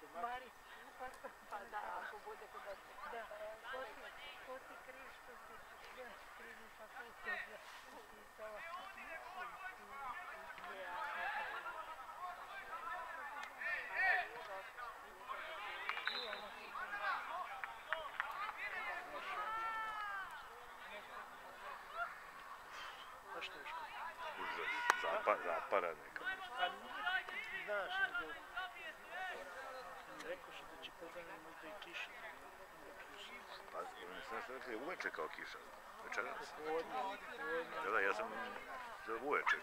Mari, pa da, ako bude kod vas. Da, ko ti, ko ti kriš, ko ti krivi, pa to se i to. Zapada, zapada neka. Povodnje. Da, da, ja sam za uveče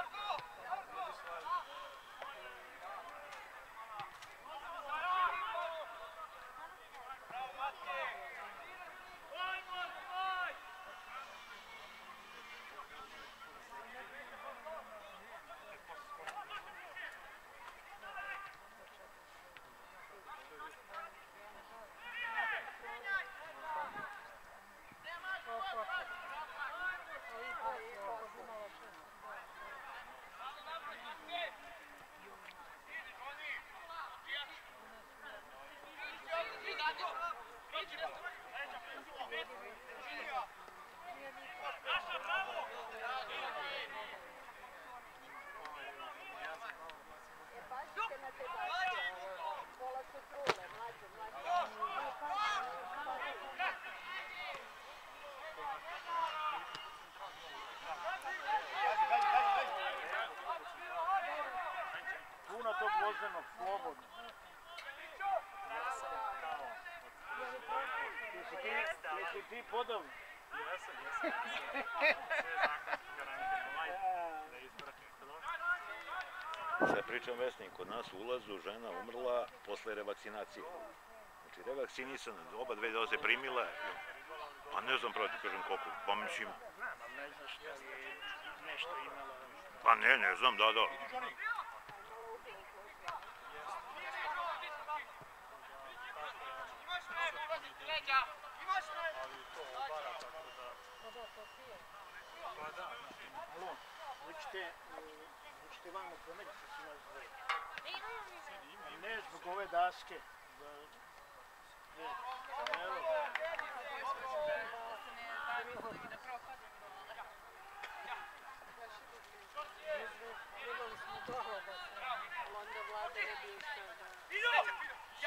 Yeah. Puno tog vozenog, slobodno. Jesi ti? Jesam, jesam. Sve zakonski da ispratim. Sad pričam vesnik, kod nas u ulazu žena umrla posle revakcinacije. Znači, revakcinisana, oba dve doze primila, a ne znam pravo ti kažem koliko, pa mislim, ne je nešto imala. pa ne, ne znam, da, da. Ali to obara tako da... Pa da, Alo, hoćete, e, hoćete vamo promeniti se nas dvoje. Ne, zbog ove daske. Da, ne, evo, da onda vlada ne bi išao da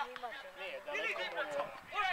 snimate. nije, daleko mu je.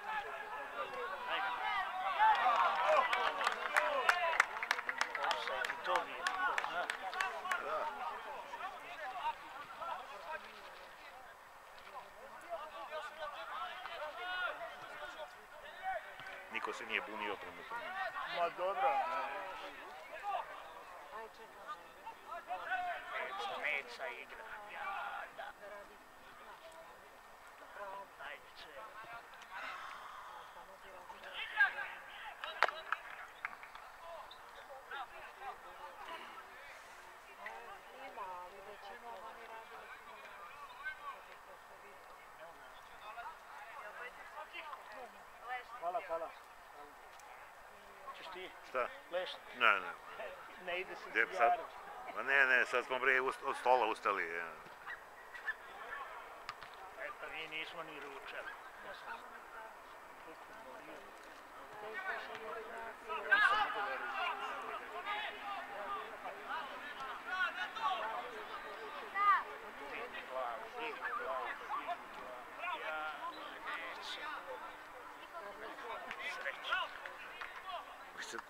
Niko se nije bunio prema tome. Ma dobro. Neca, igra. Ja, da. Da radi. Ajde, sve. Samo bi radio. A, Ima, ali većinom oni rade to se vidi. Hvala, hvala. Češ ti Šta? lešti? Ne, ne. Ne ide se Gdje sad? cigaru. Ma ne, ne, sad smo bre ust- od stola ustali. ja. E pa mi nismo ni ručali. Ja sam koliko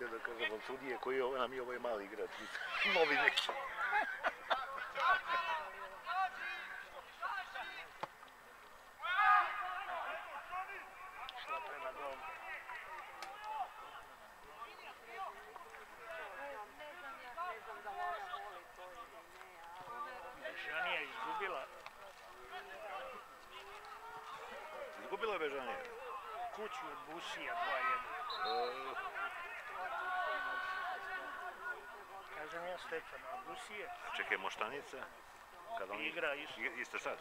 nego da kažem, vam sudije koji je, nam je ovaj mali igrač, novi neki. Šla prema domu. Ne znam, ja ne znam da li ona voli to ili ne, ali... Žanija je izgubila. Izgubila je Bežanija. kuću od Busija 2-1. Kažem ja Stefan, a Čekaj, Moštanica. Kad on igra isto. Isto sad.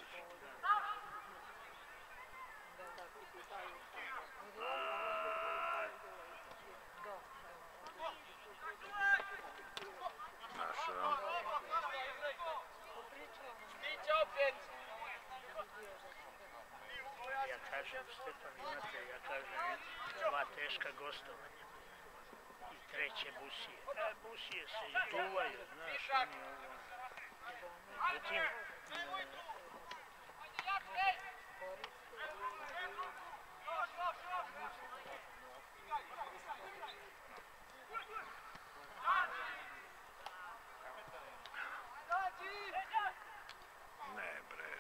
Ja kažem Stefan, imate, ja kažem, dva teška gostovanja. I treće Busije. A Busije se i duvaju, znaš, oni ovo. Međutim, ne bre,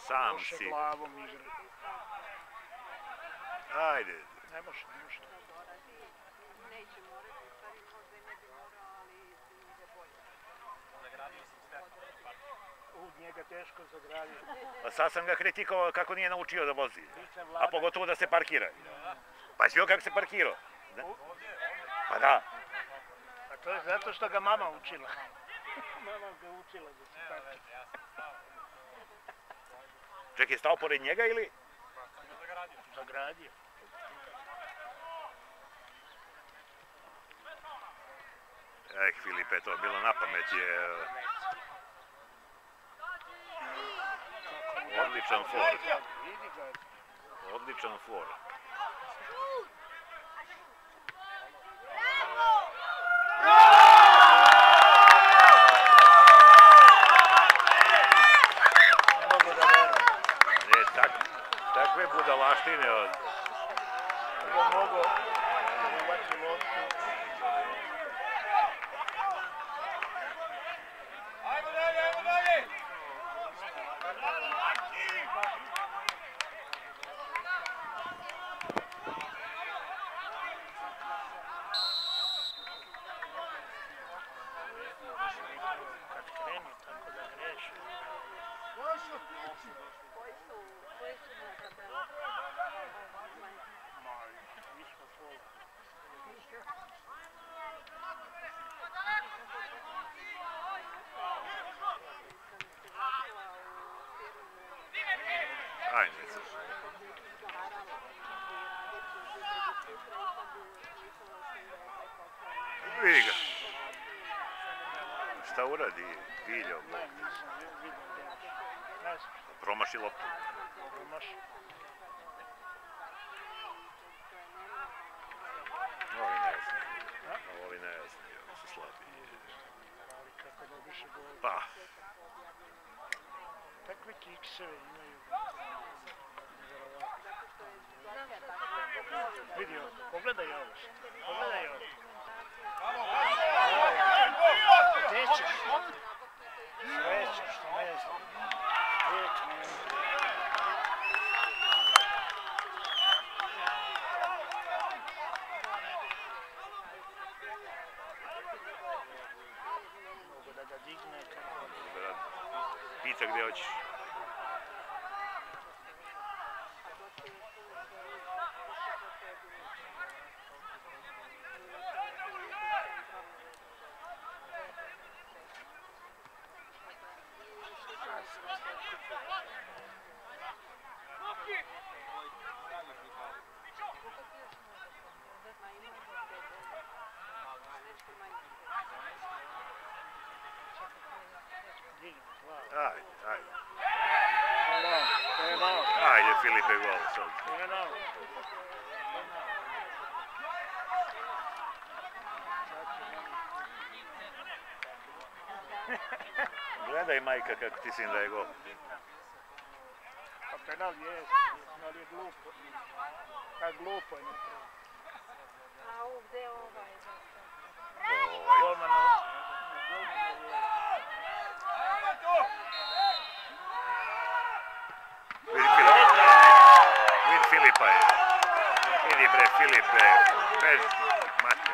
sam loše si. glavom igra. Ajde, Ne može, ne može. Neće morati, u stvari možda i ne bi morao, ali ide bolje. U njega teško zagradio. a sad sam ga kritikovao kako nije naučio da vozi. A pogotovo da se parkira. Pa si vidio kako se parkirao? Da? Pa da. a to je zato što ga mama učila. mama ga učila da se parkira. Čekaj, stao pored njega ili? Zagradio. Eh, Filipe, to je bilo na pamet je... Odličan for, odličan for. ne mogu da verujem. E, tak, takve budalaštine od... Prvo mogu da uvati loptu. Kad krene tako da greši. Koji su, koji su na tabeli? Ma, mi smo pol. Ajde. Vidi ga. Šta uradi? Ne znam, promaši loptu. promaš. Ovi ne znaju. Ovi ne znaju, oni su slabi. Ali kako da više gol. Pa, Takve kikseve imaju. Vidi ovo, pogledaj ovo. Pogledaj ovo. Gde ćeš? Sreća što ne znam. Gde ćeš? Mogu da ga digne kako... pita gdje hoćeš. Digne, hvala. Ajde, ajde. Hvala, hvala. Ajde, Filipe, gol sad. Hvala. Gledaj, majka, kako ti sin da je gol. Pa penal je, ali je glupo. A glupo je napravio. A ovo gde je ovaj? Ovaj, Golman Filipa. Je. Vidi bre, Filipe. Bez mate.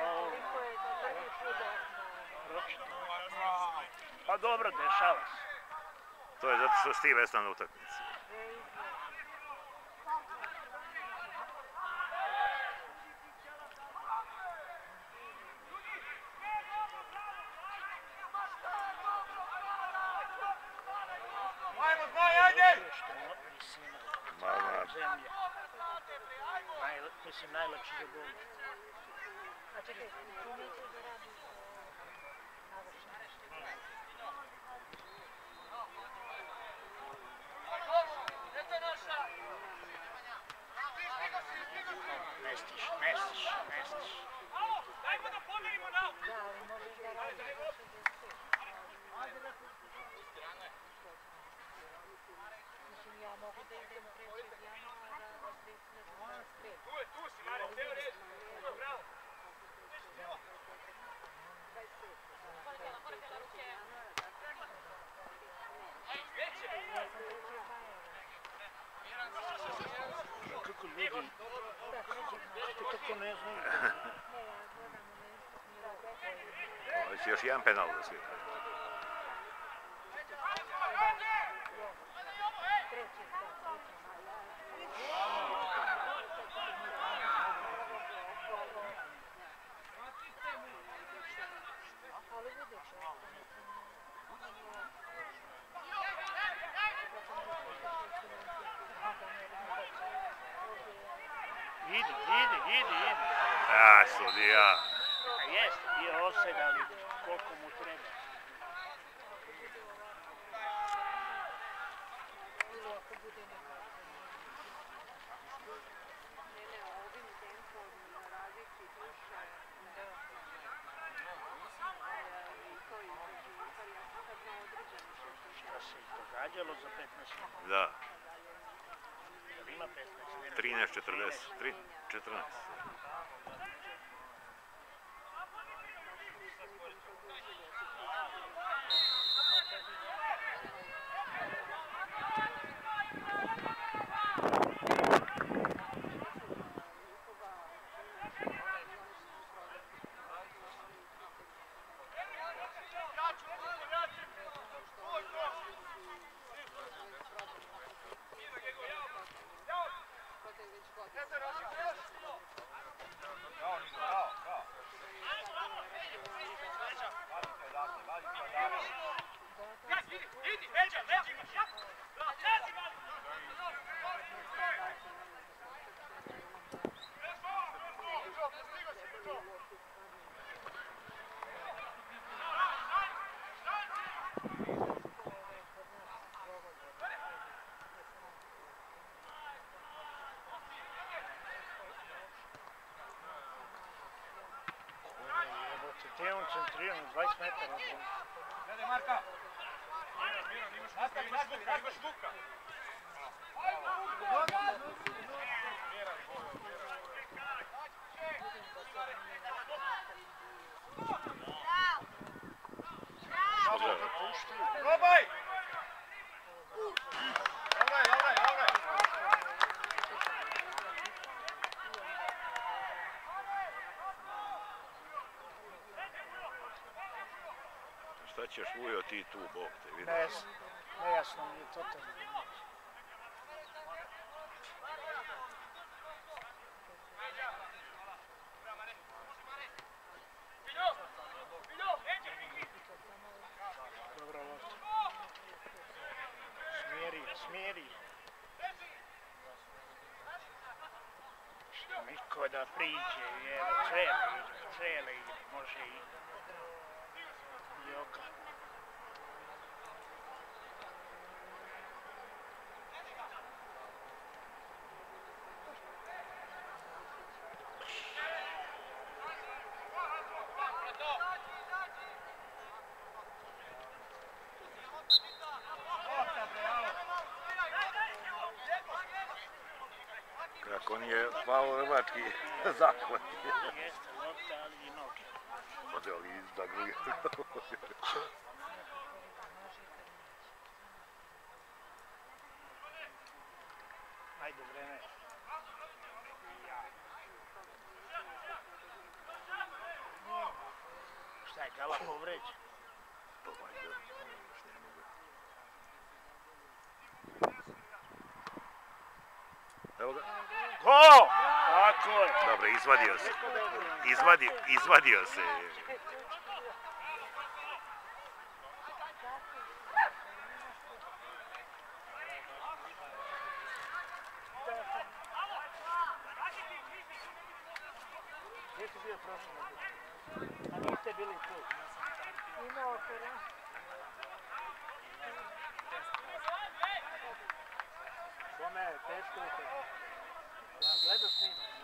Ovo, Ko je to prvi put da... pročito. Dobro, dešava se. To je zato što ti Vesna na utakmici. Ajmo, znaj, ajde! Što je visina Ma, ma, zemlje. Najle, mislim, najlepši za gol. A čekaj, tu neće da radi navršeno. Ne stiš, ne stiš, ne stiš. Da, ali možeš da radi do 65. Mislim, ja mogu da idem 3. januara 2025. Ja sam 3. januara. Kako ljudi, Da, 3. januara. kako tako ne znaju? Ne, ja gledam u nešto knjiga. hoće još jedan penal da svira. Treći, da, 3. Ali vidjet ću. Idi, idi, idi, idi. A, sudija. A jest, bio offside, ali koliko mu treba. Ili ako bude neka... Ne, ne, ovim tempom raditi duše Da. i to izdrži. Par ja sam sad na određenu šestu Šta se događalo za 15 minuta? Da, Jel ima 15? Ne, 13, 40, 3, 14. Kod je već godina. Bravo, Niko, bravo, bravo. Vadite odatle, vadite odatle. Jebote, te centriran 20 metara. Gledaj Marka. Nastavi, nastavi, imaš Luka. Samo ga puštaju. Probaj! Ćeš ujo ti tu, Bog te vidi. Ne, nejasno mi je totalno. Dobra lopta. Smjeri je, smjeri niko da priđe, evo, cele igre, cele igre, može i Joka. Kako pao Hrvački zahvat. Jeste lopta, ali i noge. Ode ali da druge. Ajde, vreme. Šta je, Gala povređen? Pa valjda. Ko je? Dobro, izvadio se. Rekao da je igra. Izvadi, izvadio se. Je teško teško. Jesi gledao?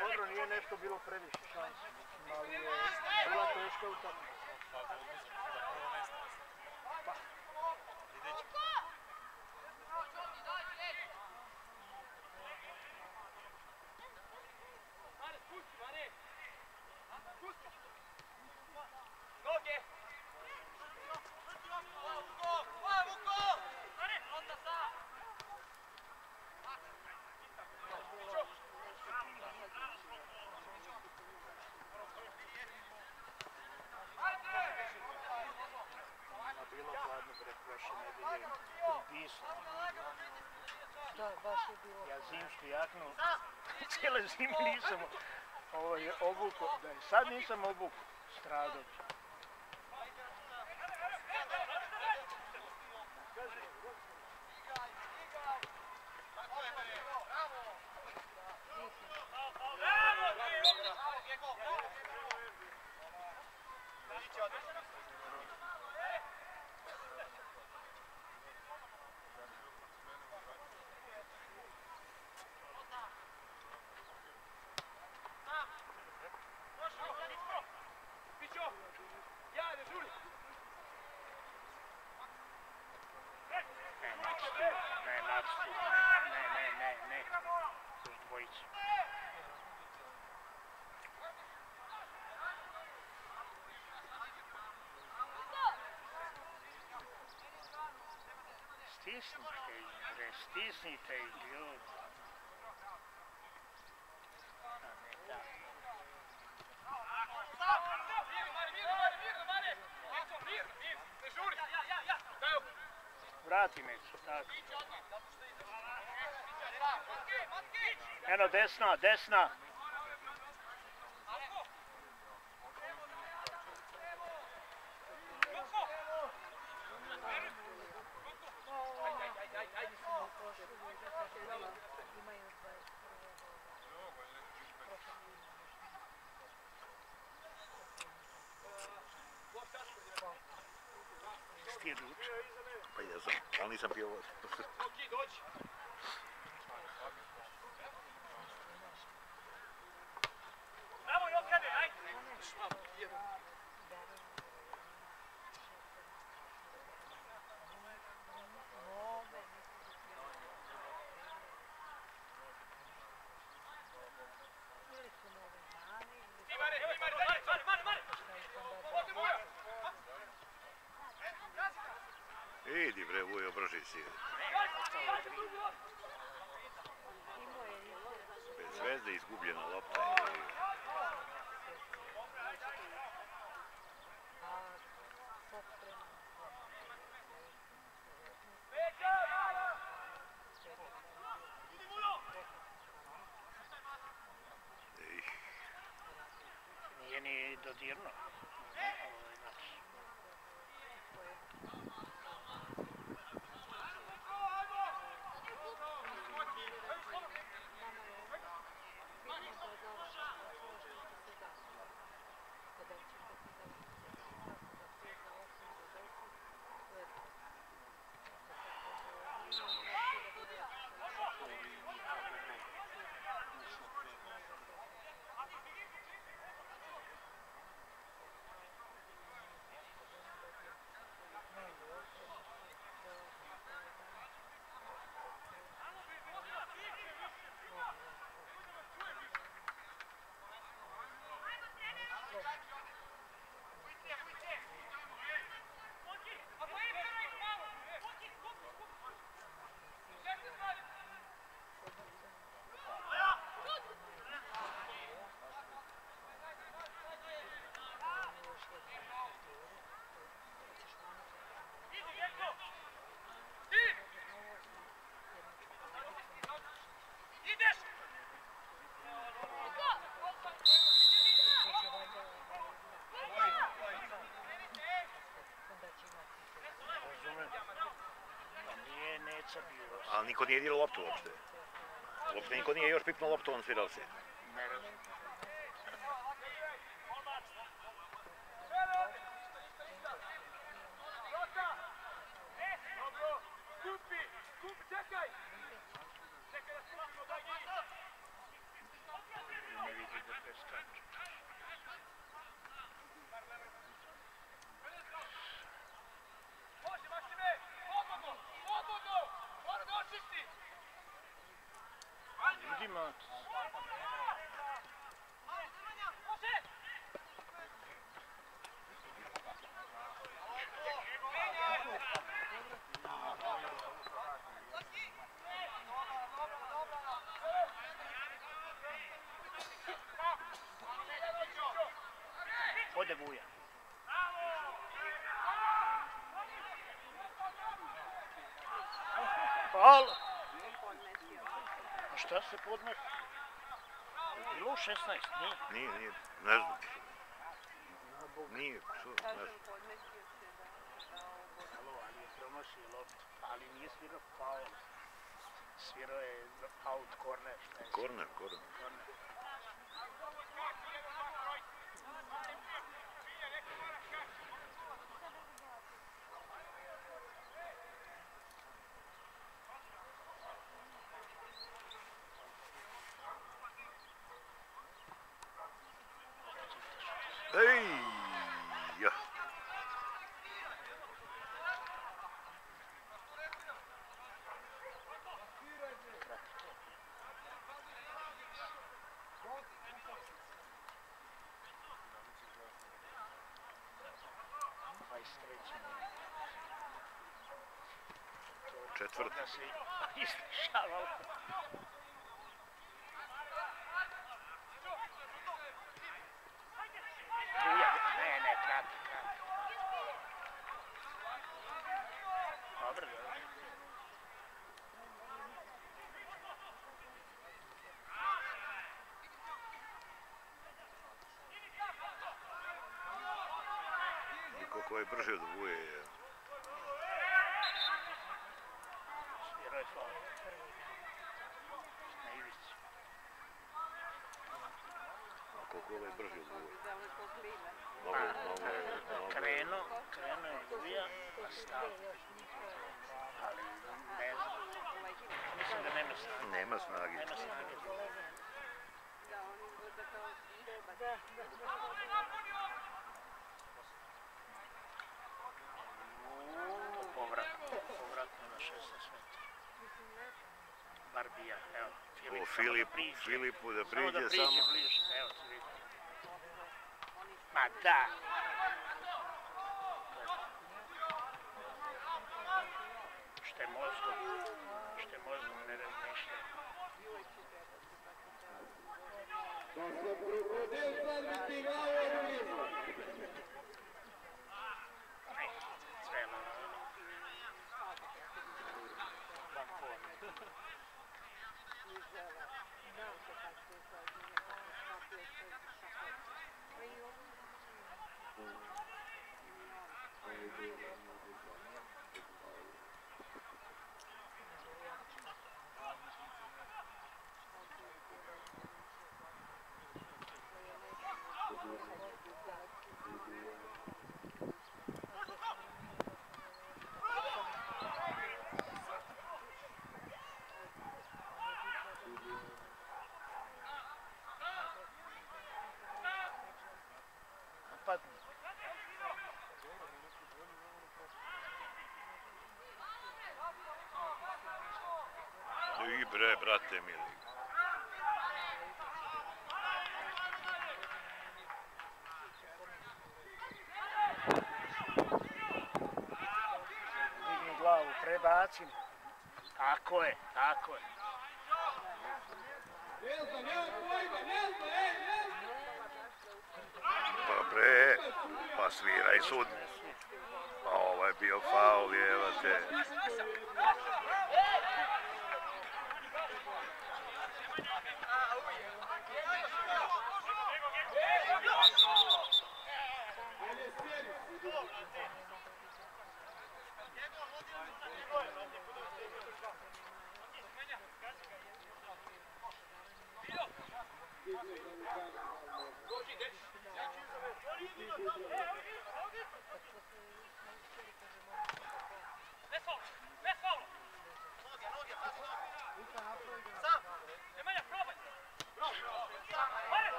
Dobro, nije nešto bilo previše mislim, ali je bila teška utakmica. A bilo bre prošle nedelje. Ubistvo. Da, baš je bilo. Ja zimsku jaknu cijele zime nisam ovaj, obuko. Da je sad nisam obuko, stradao bi. Ne, Max, tu. Ne, Max, tu. Ne, ne, ne, ne. Još dvojica. Stisnite ih, bre, stisnite ih, ljudi. A ne, da. Vrati me se, tako. Eno, desna, desna. Imaju 21. Ti ruč. Pa jesam, ali nisam pio vodu. Ili su novi mani, ili su šta ih onda Idi bre, Vujo, brži si. Bez veze izgubljena lopta. A sad spremno. I, Nije ali niko nije dirao loptu uopšte. Uopšte niko nije još pipnuo loptu, on svirao se. Lotus. Ode Buja. Šta se podmeš? Bilo u 16, nije? Nije, nije, ne znam. Nije, što, ne znam. ali je promašio loptu, ali nije svirao faul. Svirao je out corner, Korner, korner. corner. Ej, ja. Četvrti. Da se izdešavalo. Vuja, ne, ne, krati, krati. Dobro, dobro. Niko ko je brže od Vuje je. Svirao je faul. Na ivici. A koliko ovaj brže od Vuje? Daleko klima. Mnogo, mnogo, je- mnogo. je- Krenuo, krenuo je Vuja, pa stao. Ali ne znam, mislim da nema snage. Nema snage. Nema. To povratno, povratno na 16 metara. Barbija, evo. O Filip, samo da priđe. Filipu da Samo da priđe samo. bliže, evo ti. Ma da! Što je mozgom, što je mozgom ne razmišlja. Ne, sve na van forme. Pa I bre, brate mili. digni glavu, prebacim. Tako je, tako je. Pa bre, pa sviraj sud. Pa ovo je bio faul, jevate.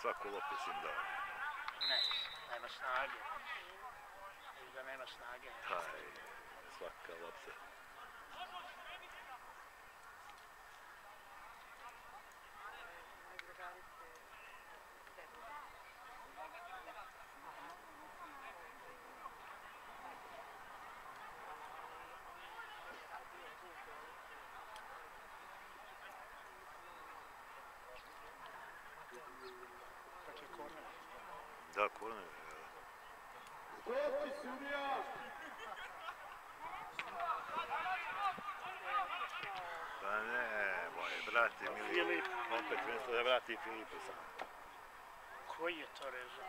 svaku loptu si im dao. Ne, nema snage. Da nema snage. Aj, svaka lopta. Da, korner. Kopi sudija! Da ne, moje, brate, mili, opet mjesto da vrati Filipu sam. Koji je to režim?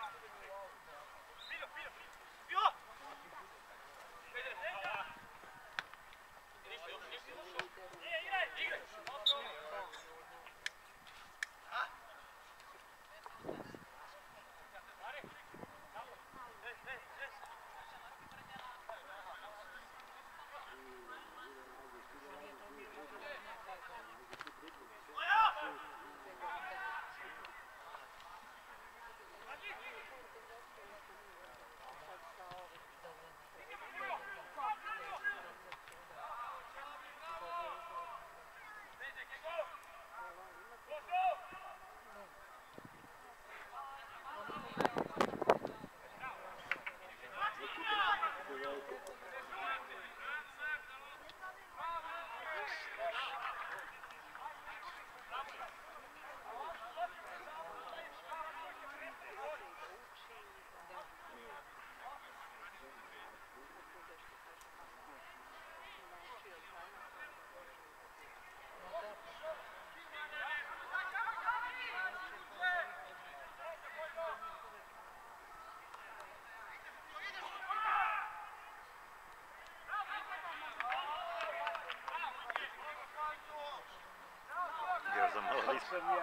za malo da ispadne.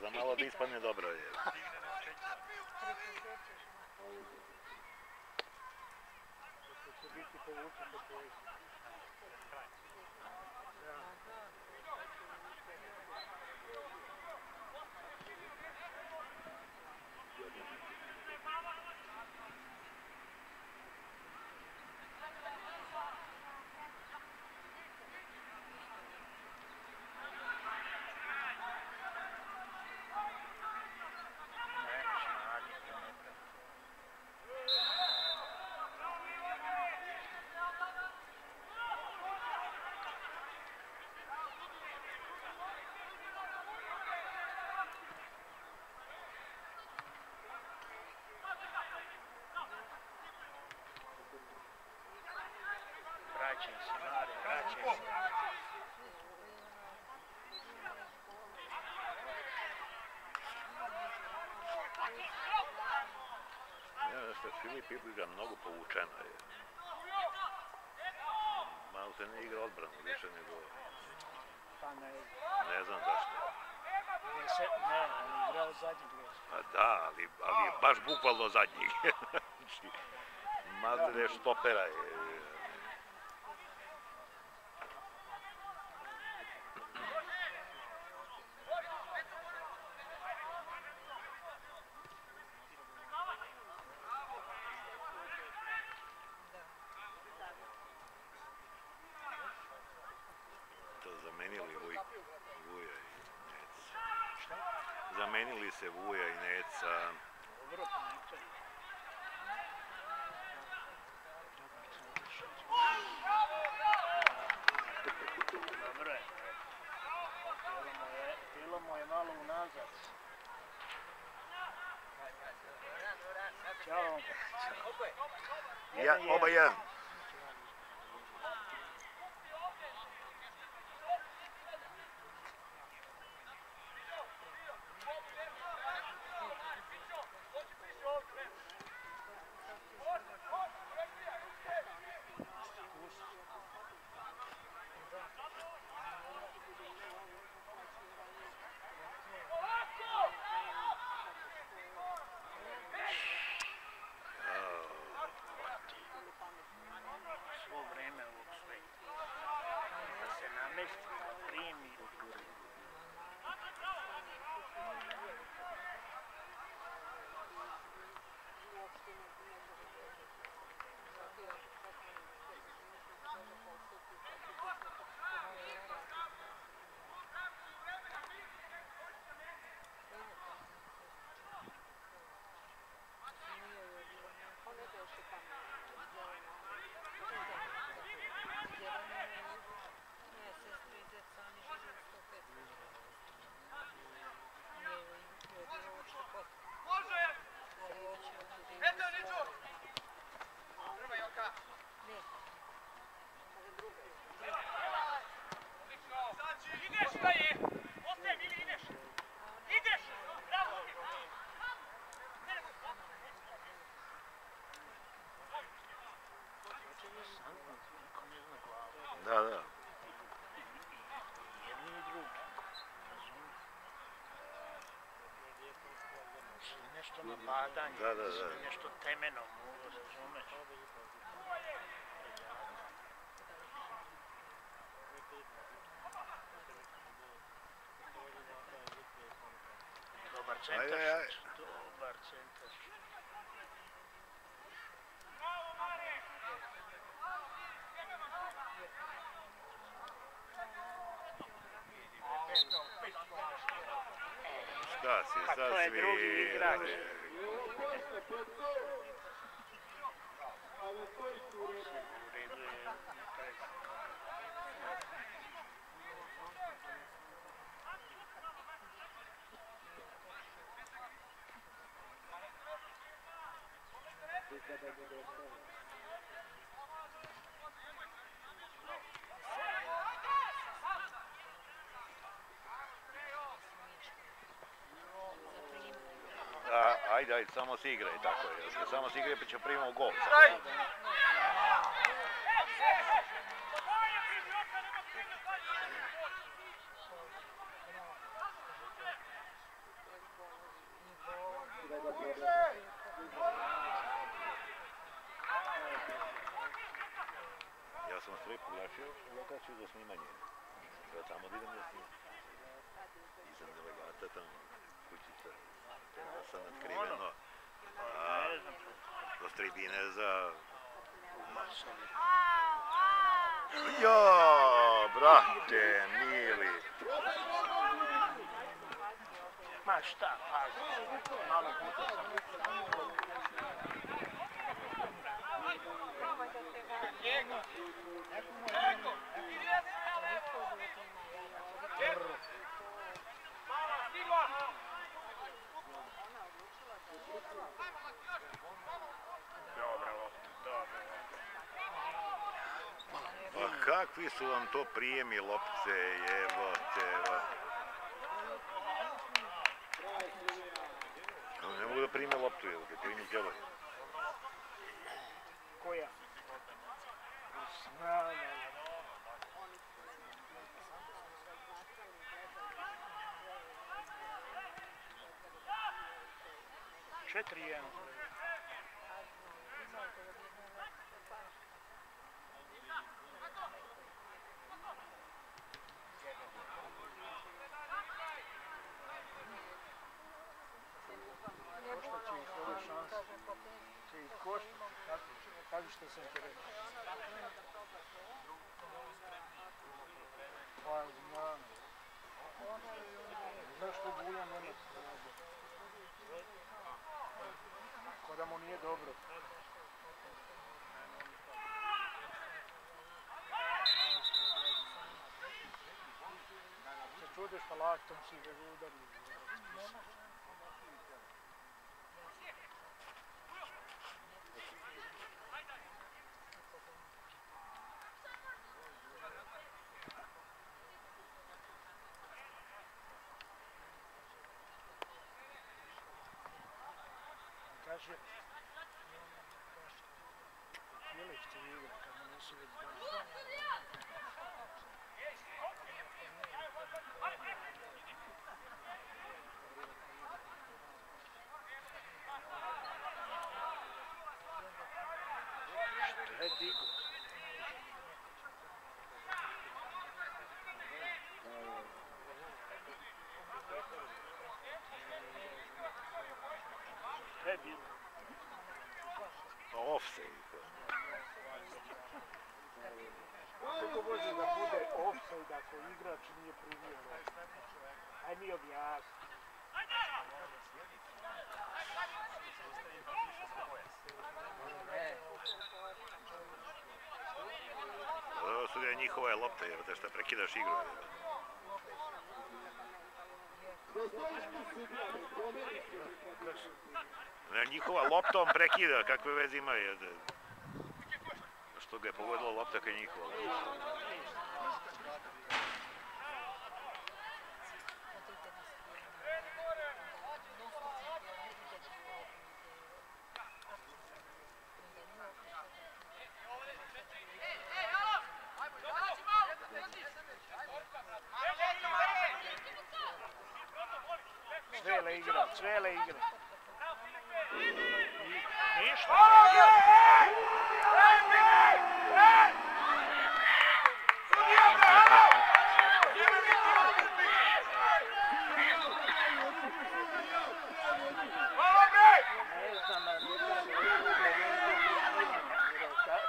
Za malo da ispadne dobro je. vraćaj se, Mare, što Filip mnogo povučena je. Malo se ne igra odbranu više nego... Ne. Znam zašto. Se, ne, on je igrao zadnjeg Pa da, ali, je baš bukvalno zadnjih. Znači, mazne štopera je. Ja, Jedan, oba jedan. jedan. svo vreme ovog sveta. Da se namesti, da primi. Ideš šta je? Ostaje Mili, ideš. Ideš! Bravo! Niko ne zna glavu. Da, da. Jedni i drugi. Razumiješ? Na badanje. Da, da, da. Nešto temenom, razumeš? Dobar centar. Aj, aj, aj. Dobar centar. Šta si, Pa to je drugi igrač. U redu je taj A, ajde, ajde, samo si igraj, tako je. Samo si igraj pa će primamo gol. sad. Ja sam sve poglašio lokaciju za snimanje. Ja tamo da idem da snimam. Iza delegata tamo, kućica, terasa nadkriveno. A, Ne znam, kroz tribine za... Jo, brate, mili. Ma šta, pazi. Malo puta sam kakvi su vam to prijemi lopce, va. Ali ne mogu da prime loptu, jel, da primi djeloj. Koja? Znam, ali Oni su razmatrali, gledali četiri jedan. Košta će ih ove šanse. Će ih košta. Kaži što sam ti rekao. Pa znam. Znaš što Bulja nema da mu nije dobro. Se čudeš pa laktom si ga udarili. даже белых деревьев, кому не живет Что я двигаю? Je lopta, jer te šta prekidaš igru. Ne, njihova lopta on prekida, kakve veze ima je. Što ga je pogodila lopta kad je njihova. Igra, Cvele igra. I- Ništa.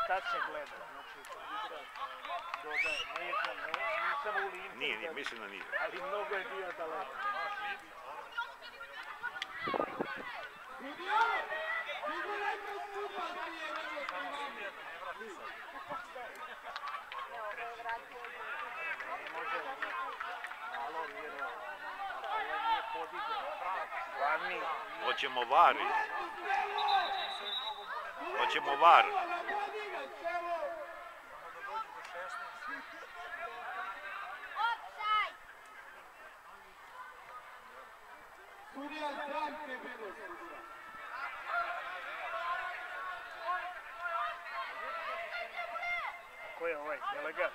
Tad se gleda, znači dodaje, nisam u Olimpu, Nije, nije, mislim da nije. ali mnogo je bio daleko. Ne može, malo vjero, ovo nije podigao. Glavni, Hoćemo var. Hoćemo var. ko je ovaj, delegat?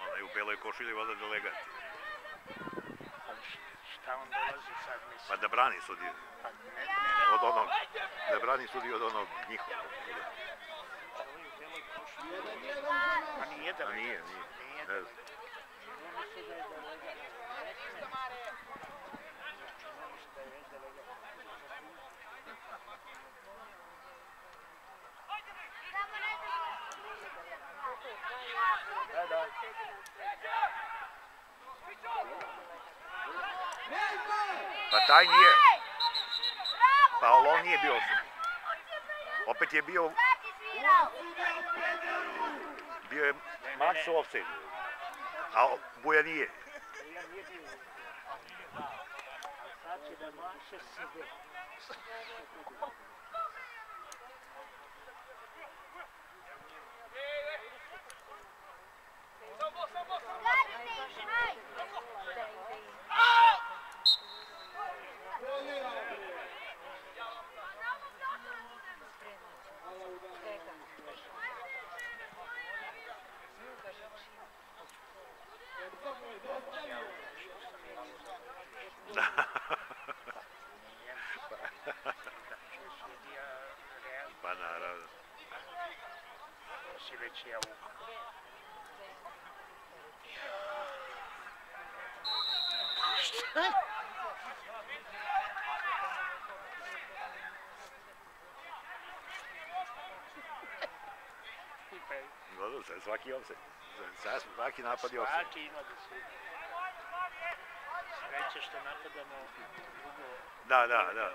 Onaj u beloj košulji valjda delegat. On dolazi sad, mislim? Pa da brani sudi. Pa ne, ne, Od onog, da brani sudi od onog njihovog. Pa nije A delegat. nije, nije. Nije Ne znam. Da da je delegat. Da, da. Pa taj nije. Pa ali on nije bio osud. Opet je bio, bio je Max u offside. A Buja nije. Ja nije bio. Banara. Si veći ovu. Šta? No, to je svaki obsek. Offset. Sad svaki napad je offset. Svaki ima da se Sreće što napadamo drugo. Da, da, da.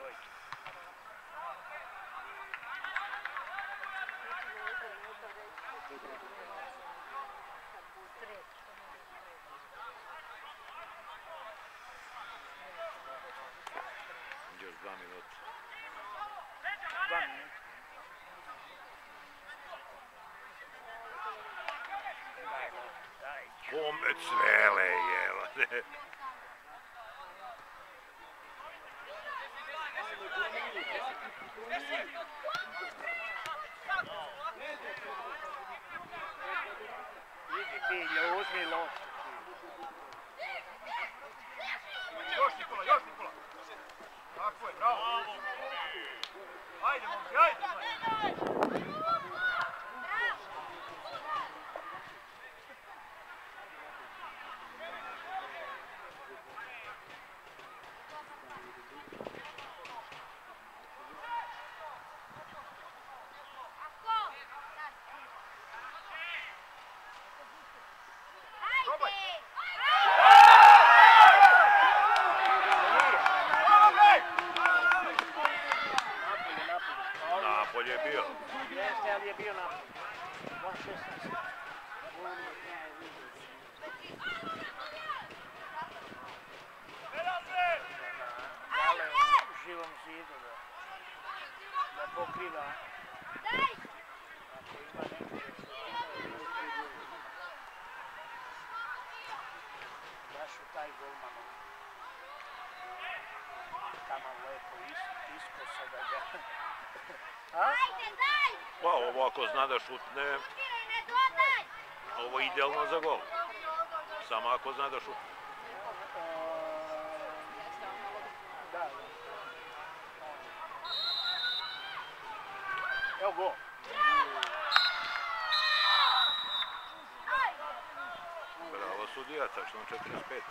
Još dva minuta. Dva minuta. Daj loptu, daj. Kome cvele je. Idi Biljo, uzmi loptu. Još Nikola, još Nikola. Tako je, bravo. Ajde, momci, ajde. Probaj. Bravo, bre! Napolje, napolje. Napolje je bio. Jeste, ali je bio napolje. 2.16. Dale u živom zidu da, da pokriva. Ako ima neke desetine, baš u taj golman. Tamo lepo is, iskosa da ga... A? Pa ovo ako zna da šutne, ovo je idealno za gol. Samo ako zna da šutne. Evo go. Bravo sudija, tačno 45.